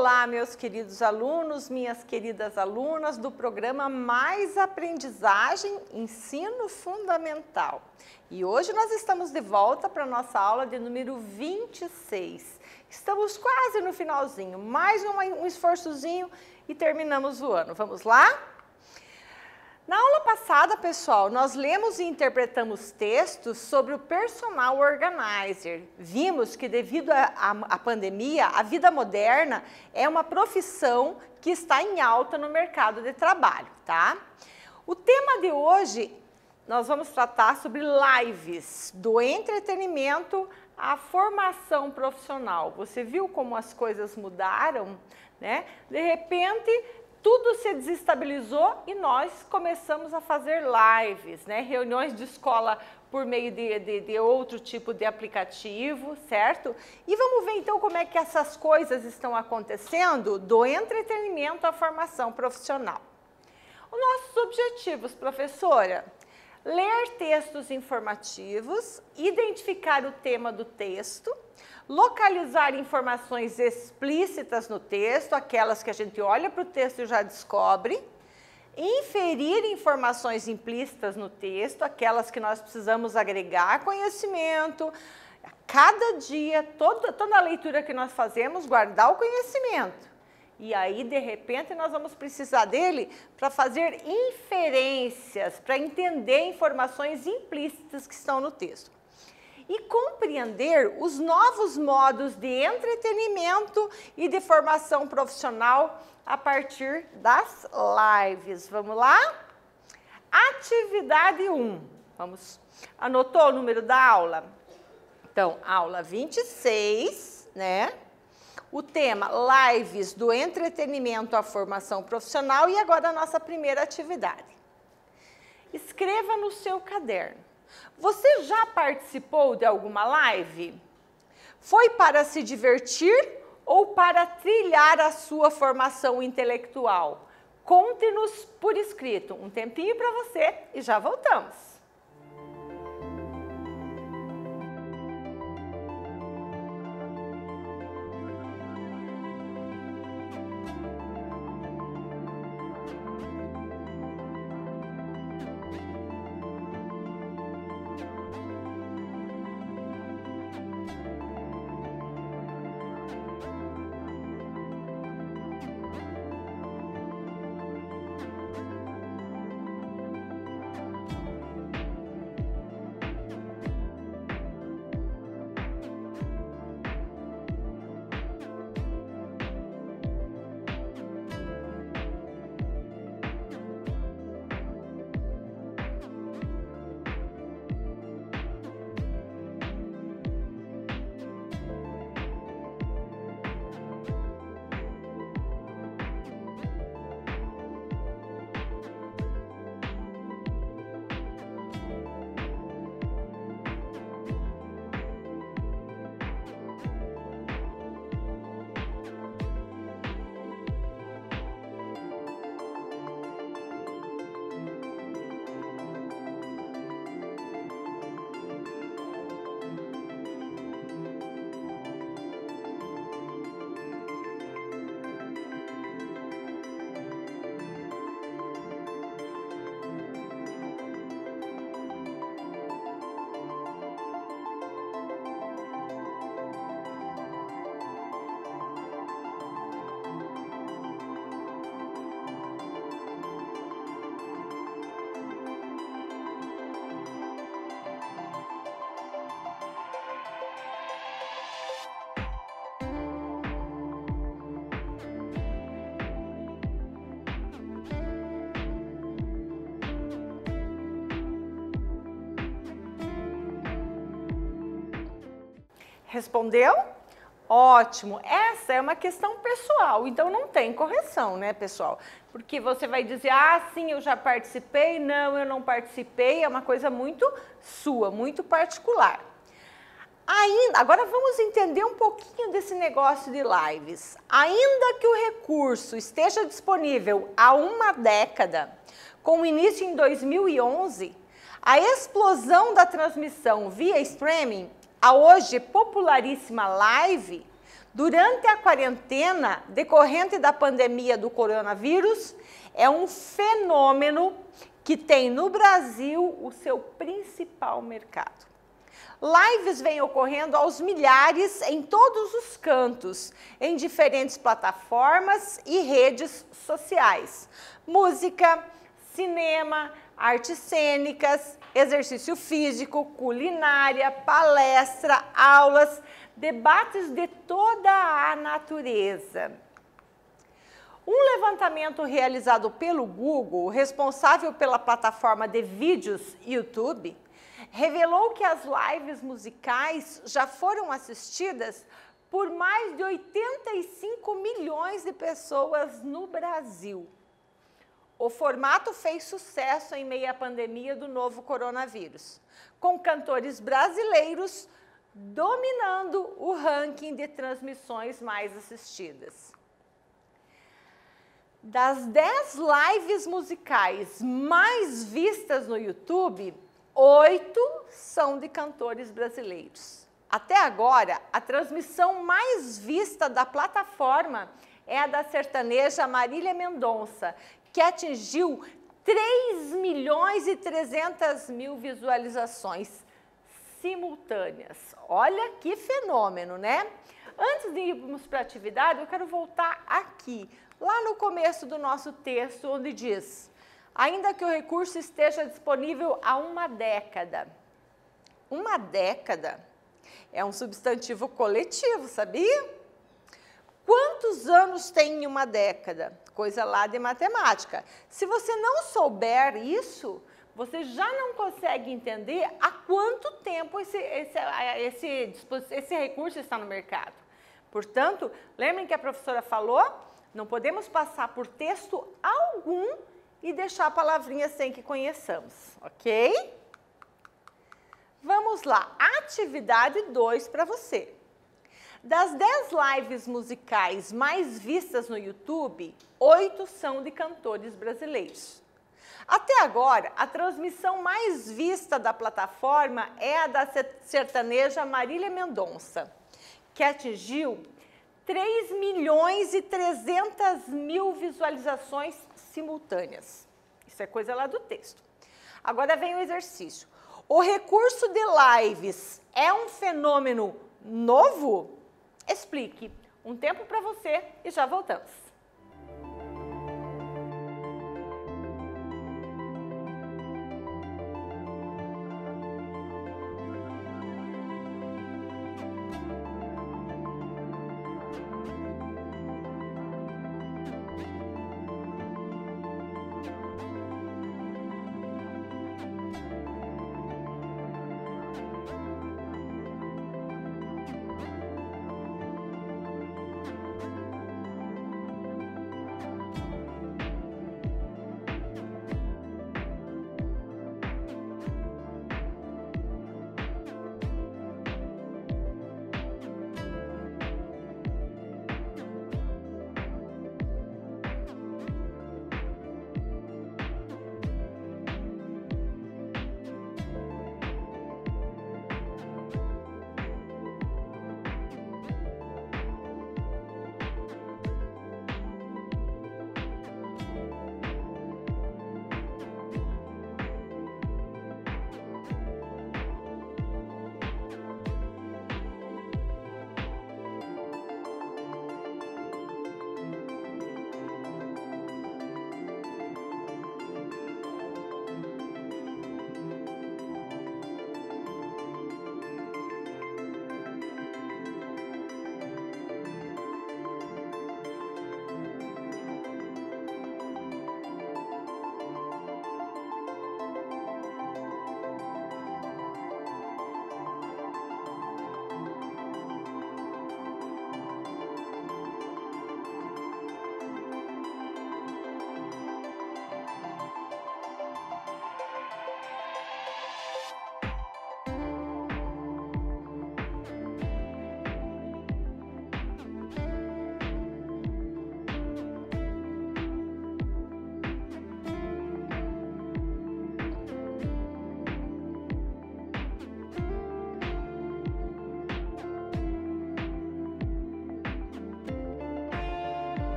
Olá, meus queridos alunos, minhas queridas alunas do programa Mais Aprendizagem Ensino Fundamental. E hoje nós estamos de volta para a nossa aula de número 26. Estamos quase no finalzinho, mais um, um esforçozinho e terminamos o ano. Vamos lá? Na aula passada, pessoal, nós lemos e interpretamos textos sobre o personal organizer. Vimos que devido à pandemia, a vida moderna é uma profissão que está em alta no mercado de trabalho, tá? O tema de hoje, nós vamos tratar sobre lives, do entretenimento à formação profissional. Você viu como as coisas mudaram, né? De repente, tudo se desestabilizou e nós começamos a fazer lives, né? reuniões de escola por meio de, de, de, outro tipo de aplicativo, certo? E vamos ver então como é que essas coisas estão acontecendo do entretenimento à formação profissional. Os nossos objetivos, professora, ler textos informativos, identificar o tema do texto, localizar informações explícitas no texto, aquelas que a gente olha para o texto e já descobre, inferir informações implícitas no texto, aquelas que nós precisamos agregar conhecimento, cada dia, toda, toda a leitura que nós fazemos, guardar o conhecimento. E aí, de repente, nós vamos precisar dele para fazer inferências, para entender informações implícitas que estão no texto e compreender os novos modos de entretenimento e de formação profissional a partir das lives. Vamos lá? Atividade 1. Vamos. Anotou o número da aula? Então, aula 26, né? O tema lives do entretenimento à formação profissional e agora a nossa primeira atividade. Escreva no seu caderno você já participou de alguma live? Foi para se divertir ou para trilhar a sua formação intelectual? Conte-nos por escrito. Um tempinho para você e já voltamos. Respondeu? Ótimo. Essa é uma questão pessoal, então não tem correção, né, pessoal? Porque você vai dizer, ah, sim, eu já participei, não, eu não participei, é uma coisa muito sua, muito particular. Ainda, agora vamos entender um pouquinho desse negócio de lives. Ainda que o recurso esteja disponível há uma década, com início em 2011, a explosão da transmissão via streaming a hoje popularíssima live durante a quarentena decorrente da pandemia do coronavírus, é um fenômeno que tem no Brasil o seu principal mercado. Lives vêm ocorrendo aos milhares em todos os cantos, em diferentes plataformas e redes sociais. Música, cinema, artes cênicas, exercício físico, culinária, palestra, aulas, debates de toda a natureza. Um levantamento realizado pelo Google, responsável pela plataforma de vídeos YouTube, revelou que as lives musicais já foram assistidas por mais de 85 milhões de pessoas no Brasil. O formato fez sucesso em meio à pandemia do novo coronavírus, com cantores brasileiros dominando o ranking de transmissões mais assistidas. Das 10 lives musicais mais vistas no YouTube, oito são de cantores brasileiros. Até agora, a transmissão mais vista da plataforma é a da sertaneja Marília Mendonça, que atingiu 3 milhões e 300 mil visualizações simultâneas. Olha que fenômeno, né? Antes de irmos para a atividade, eu quero voltar aqui, lá no começo do nosso texto, onde diz: ainda que o recurso esteja disponível há uma década. Uma década é um substantivo coletivo, sabia? Quantos anos tem uma década? Coisa lá de matemática. Se você não souber isso, você já não consegue entender há quanto tempo esse, esse, esse, esse recurso está no mercado. Portanto, lembrem que a professora falou, não podemos passar por texto algum e deixar a palavrinha sem que conheçamos, ok? Vamos lá, atividade 2 para você. Das 10 lives musicais mais vistas no YouTube, oito são de cantores brasileiros. Até agora, a transmissão mais vista da plataforma é a da sertaneja Marília Mendonça, que atingiu 3 milhões e 300 mil visualizações simultâneas. Isso é coisa lá do texto. Agora vem o exercício. O recurso de lives é um fenômeno novo? Explique. Um tempo para você e já voltamos.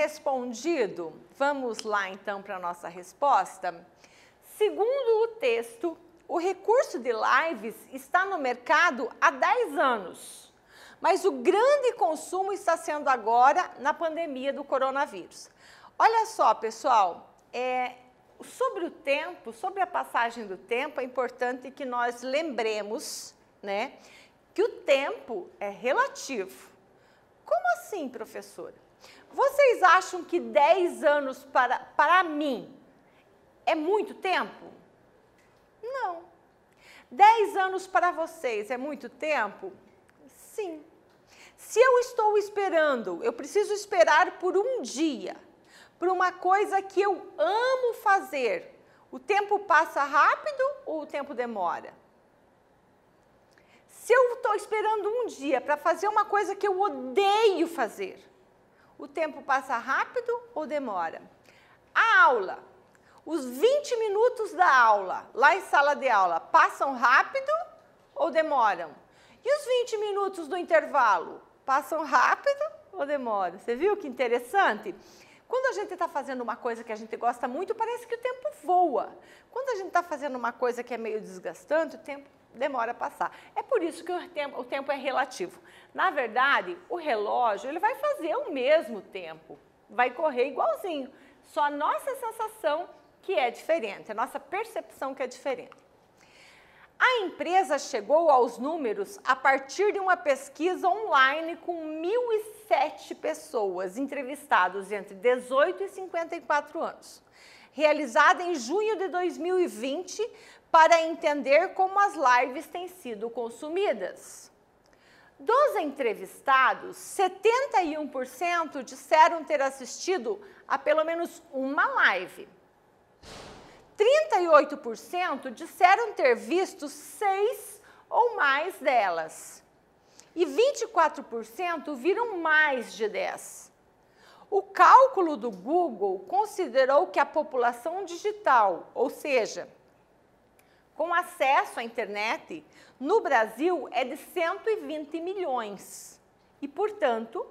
Respondido? Vamos lá então para a nossa resposta. Segundo o texto, o recurso de lives está no mercado há 10 anos, mas o grande consumo está sendo agora na pandemia do coronavírus. Olha só, pessoal, é, sobre o tempo, sobre a passagem do tempo, é importante que nós lembremos, né, que o tempo é relativo. Como assim, professora? Vocês acham que 10 anos para, para mim é muito tempo? Não. 10 anos para vocês é muito tempo? Sim. Se eu estou esperando, eu preciso esperar por um dia, por uma coisa que eu amo fazer, o tempo passa rápido ou o tempo demora? Se eu estou esperando um dia para fazer uma coisa que eu odeio fazer, o tempo passa rápido ou demora? A aula, os 20 minutos da aula, lá em sala de aula, passam rápido ou demoram? E os 20 minutos do intervalo, passam rápido ou demoram? Você viu que interessante? Quando a gente está fazendo uma coisa que a gente gosta muito, parece que o tempo voa. Quando a gente está fazendo uma coisa que é meio desgastante, o tempo demora a passar. É por isso que o tempo, o tempo é relativo. Na verdade, o relógio ele vai fazer o mesmo tempo, vai correr igualzinho. Só a nossa sensação que é diferente, a nossa percepção que é diferente. A empresa chegou aos números a partir de uma pesquisa online com 1.007 pessoas entrevistadas entre 18 e 54 anos, realizada em junho de 2020 para entender como as lives têm sido consumidas. Dos entrevistados, 71% disseram ter assistido a pelo menos uma live. 38% disseram ter visto seis ou mais delas. E 24% viram mais de 10. O cálculo do Google considerou que a população digital, ou seja, com acesso à internet, no Brasil é de 120 milhões. E, portanto,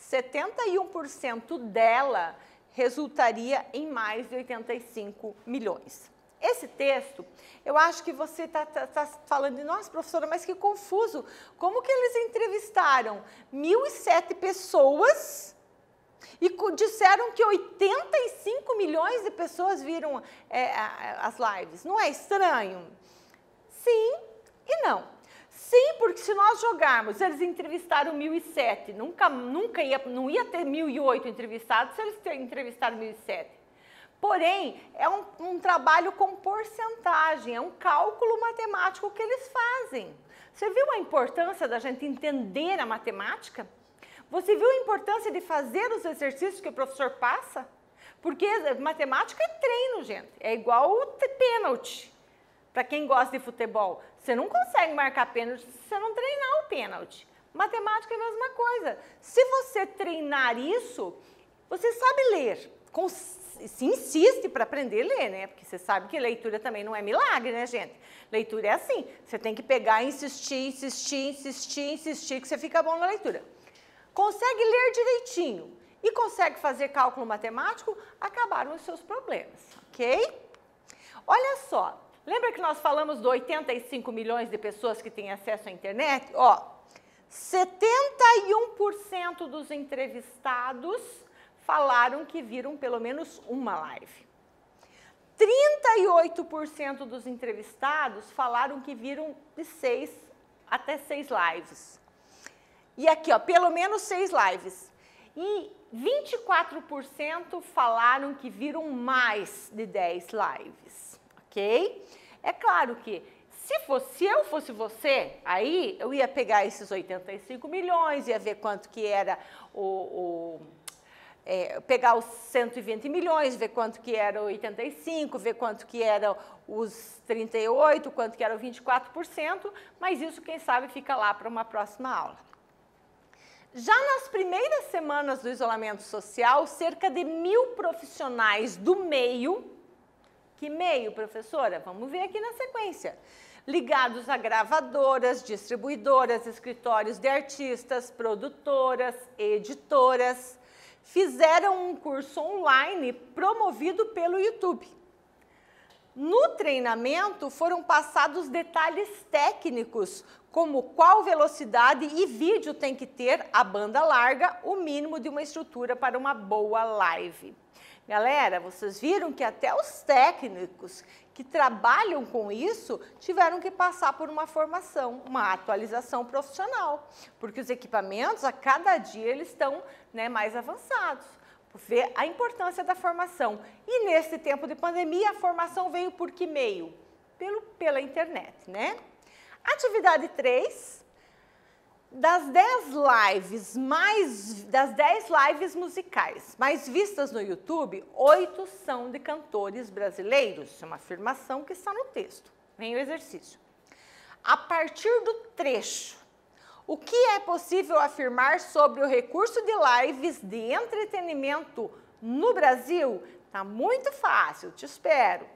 71% dela resultaria em mais de 85 milhões. Esse texto, eu acho que você está tá, tá falando de, nossa, professora, mas que confuso. Como que eles entrevistaram 1.007 pessoas e disseram que 85 milhões de pessoas viram é, as lives. Não é estranho? Sim e não. Sim, porque se nós jogarmos, eles entrevistaram 1.007, nunca, nunca ia, não ia ter 1.008 entrevistados se eles entrevistaram 1.007. Porém, é um, um trabalho com porcentagem, é um cálculo matemático que eles fazem. Você viu a importância da gente entender a matemática? Você viu a importância de fazer os exercícios que o professor passa? Porque matemática é treino, gente. É igual o pênalti. Para quem gosta de futebol, você não consegue marcar pênalti se você não treinar o pênalti. Matemática é a mesma coisa. Se você treinar isso, você sabe ler. Se insiste para aprender a ler, né? Porque você sabe que leitura também não é milagre, né, gente? Leitura é assim. Você tem que pegar, insistir, insistir, insistir, insistir, que você fica bom na leitura consegue ler direitinho e consegue fazer cálculo matemático, acabaram os seus problemas, ok? Olha só, lembra que nós falamos do 85 milhões de pessoas que têm acesso à internet? Ó, 71% dos entrevistados falaram que viram pelo menos uma live. 38% dos entrevistados falaram que viram de seis até seis lives. E aqui, ó, pelo menos seis lives. E 24% falaram que viram mais de 10 lives, ok? É claro que se, fosse, se eu fosse você, aí eu ia pegar esses 85 milhões, ia ver quanto que era o, o é, pegar os 120 milhões, ver quanto que era 85, ver quanto que era os 38, quanto que era o 24%, mas isso, quem sabe, fica lá para uma próxima aula. Já nas primeiras semanas do isolamento social, cerca de mil profissionais do meio, que meio, professora? Vamos ver aqui na sequência. Ligados a gravadoras, distribuidoras, escritórios de artistas, produtoras, editoras, fizeram um curso online promovido pelo YouTube. No treinamento foram passados detalhes técnicos, como qual velocidade e vídeo tem que ter a banda larga, o mínimo de uma estrutura para uma boa live. Galera, vocês viram que até os técnicos que trabalham com isso tiveram que passar por uma formação, uma atualização profissional, porque os equipamentos a cada dia eles estão né, mais avançados. Ver a importância da formação. E nesse tempo de pandemia, a formação veio por que meio? Pelo, pela internet, né? Atividade 3, das 10 lives mais das 10 lives musicais mais vistas no YouTube, oito são de cantores brasileiros. É uma afirmação que está no texto. Vem o exercício. A partir do trecho, o que é possível afirmar sobre o recurso de lives de entretenimento no Brasil? Tá muito fácil, te espero.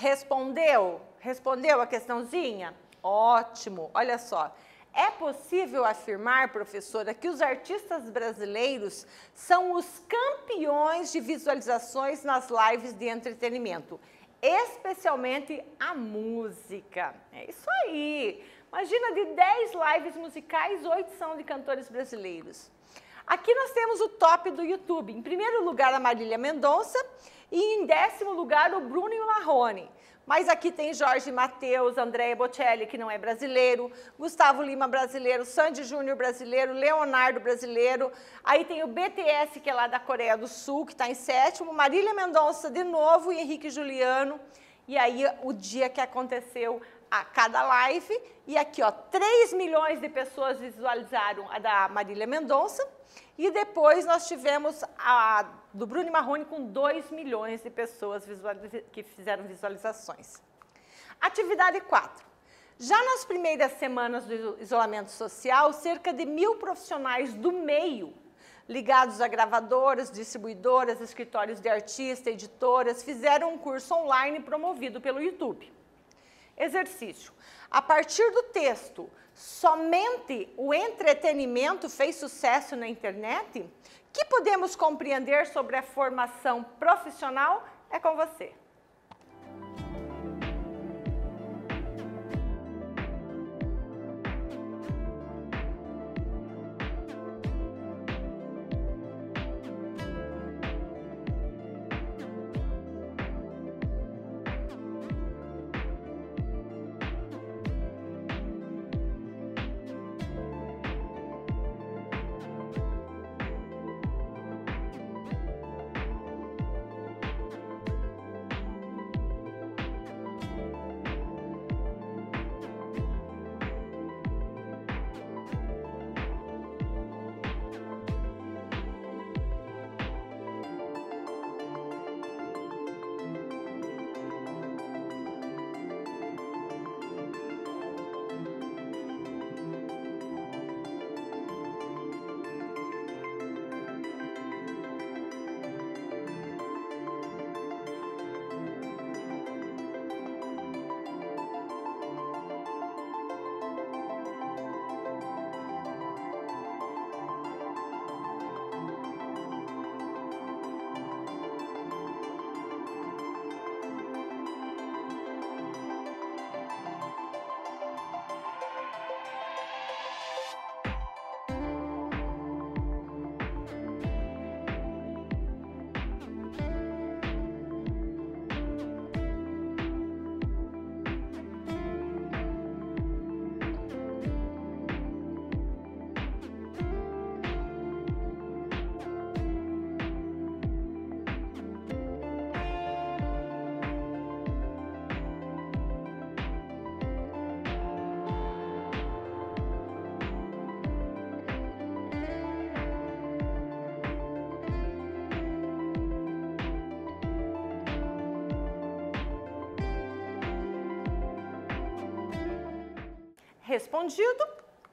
Respondeu? Respondeu a questãozinha? Ótimo. Olha só. É possível afirmar, professora, que os artistas brasileiros são os campeões de visualizações nas lives de entretenimento, especialmente a música. É isso aí. Imagina de 10 lives musicais, 8 são de cantores brasileiros. Aqui nós temos o top do YouTube. Em primeiro lugar, a Marília Mendonça e em décimo lugar, o Bruno Marrone. Mas aqui tem Jorge Matheus, Andréia Bocelli, que não é brasileiro, Gustavo Lima brasileiro, Sandy Júnior brasileiro, Leonardo brasileiro. Aí tem o BTS, que é lá da Coreia do Sul, que está em sétimo, Marília Mendonça de novo e Henrique Juliano. E aí o dia que aconteceu a cada live. E aqui, ó, 3 milhões de pessoas visualizaram a da Marília Mendonça. E depois nós tivemos a do Bruno Marrone com 2 milhões de pessoas que fizeram visualizações. Atividade 4. Já nas primeiras semanas do isolamento social, cerca de mil profissionais do meio, ligados a gravadoras, distribuidoras, escritórios de artista, editoras, fizeram um curso online promovido pelo YouTube. Exercício. A partir do texto, somente o entretenimento fez sucesso na internet? que podemos compreender sobre a formação profissional? É com você. Respondido?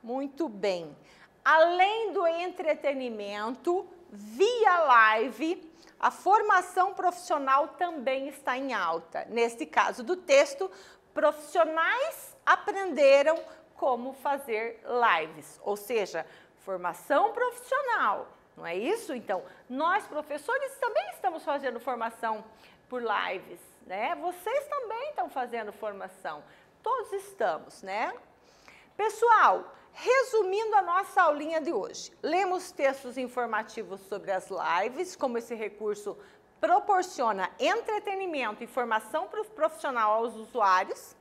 Muito bem. Além do entretenimento, via live, a formação profissional também está em alta. Neste caso do texto, profissionais aprenderam como fazer lives, ou seja, formação profissional, não é isso? Então, nós professores também estamos fazendo formação por lives, né? Vocês também estão fazendo formação, todos estamos, né? Pessoal, resumindo a nossa aulinha de hoje, lemos textos informativos sobre as lives, como esse recurso proporciona entretenimento e formação profissional aos usuários.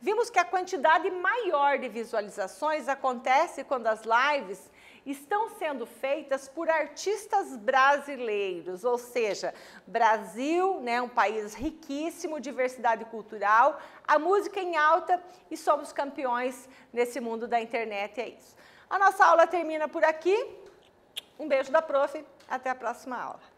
Vimos que a quantidade maior de visualizações acontece quando as lives estão sendo feitas por artistas brasileiros, ou seja, Brasil, né, um país riquíssimo, diversidade cultural, a música em alta e somos campeões nesse mundo da internet, é isso. A nossa aula termina por aqui. Um beijo da prof, até a próxima aula.